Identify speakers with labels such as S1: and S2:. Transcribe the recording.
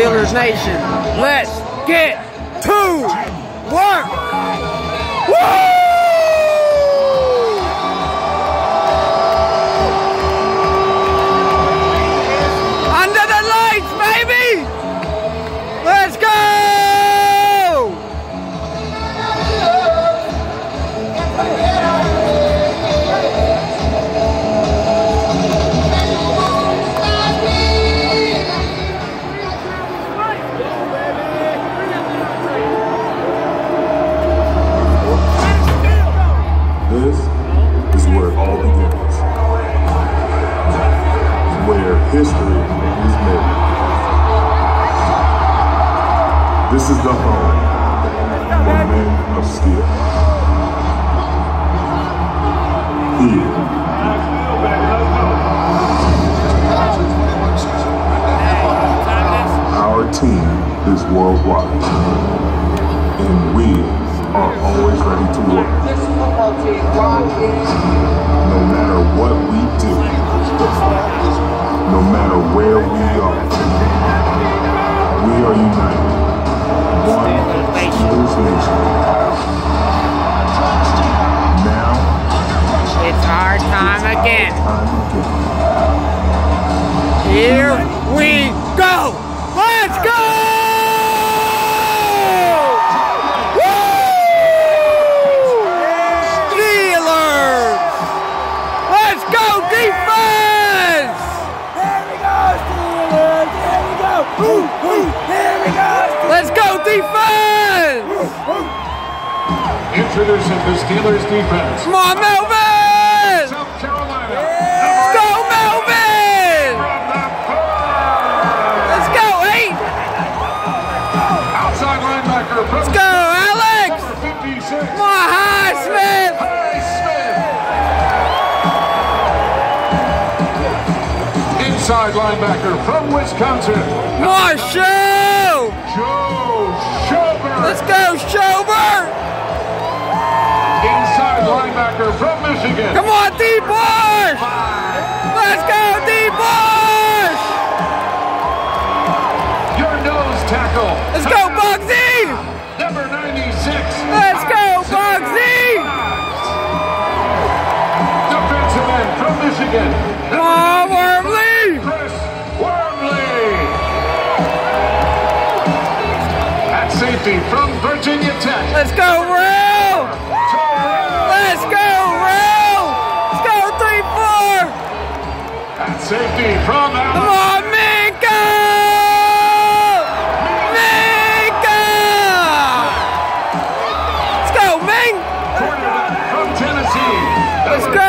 S1: Steelers Nation. Let's get
S2: history is made. This is the home for men of steel. Here, our team is worldwide. And we are always ready to work. No matter what we do, no matter where we are, we are united. One Steelers Nation. Now,
S1: It's our time again.
S2: time again.
S1: Here Woo,
S3: woo! Here we go!
S1: Let's go defense!
S4: Introducing the Steelers defense.
S1: Come on, Melvin!
S4: South Carolina.
S1: Let's go, Melvin! Let's go, eight!
S4: Outside linebacker
S1: Let's go, Alex!
S4: number 56.
S1: Come on, Highsmith!
S4: Inside linebacker from Wisconsin,
S1: Marshall!
S4: Joe Schobert.
S1: Let's go, Schobert!
S4: Inside linebacker from Michigan,
S1: Come on, D. Bush! Let's go, D. Bush!
S4: your nose tackle.
S1: Let's go, Bugsy!
S4: Number 96.
S1: Let's go, Bugsy!
S4: Defensive end from Michigan,
S1: safety from Virginia
S4: Tech. Let's go, Real! Let's go, Real! Let's go, 3-4! Safety from Alabama. Come on, Minkah! Minkah!
S1: Let's go, Ming! Quarterback from Tennessee. Let's go,